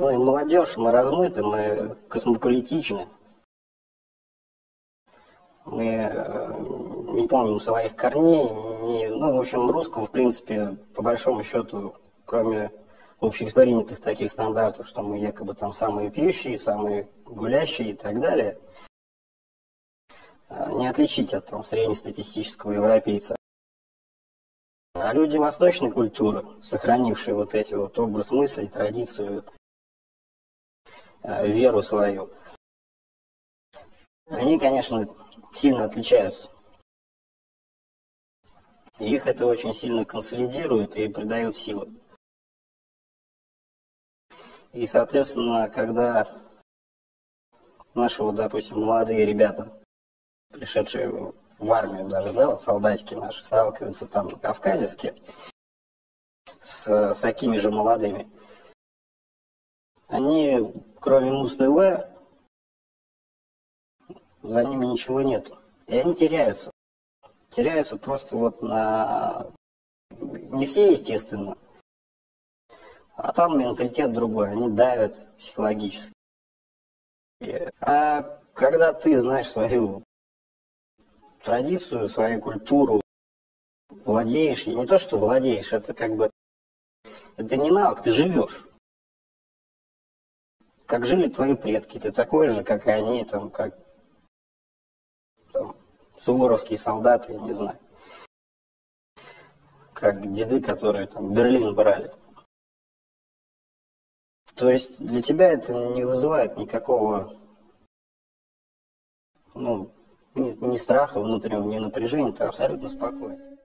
Мы молодежь, мы размыты, мы космополитичны. Мы э, не помним своих корней. Не, ну, в общем, русского, в принципе, по большому счету, кроме общеэксприментных таких стандартов, что мы якобы там самые пьющие, самые гулящие и так далее, э, не отличить от там, среднестатистического европейца. А люди восточной культуры, сохранившие вот эти вот образ мысли, традицию, веру свою, они, конечно, сильно отличаются. И их это очень сильно консолидирует и придает силы. И, соответственно, когда наши, вот, допустим, молодые ребята, пришедшие в армию даже, да, вот солдатики наши, сталкиваются там на Кавказе с, с такими же молодыми, они, кроме Муз-ТВ, за ними ничего нету. И они теряются. Теряются просто вот на... Не все, естественно, а там менталитет другой, они давят психологически. А когда ты знаешь свою традицию, свою культуру, владеешь, и не то, что владеешь, это как бы, это не навык, ты живешь. Как жили твои предки, ты такой же, как и они, там, как там, суворовские солдаты, я не знаю. Как деды, которые там Берлин брали. То есть для тебя это не вызывает никакого, ну, ни, ни страха внутреннего, ни напряжения, ты абсолютно спокоен.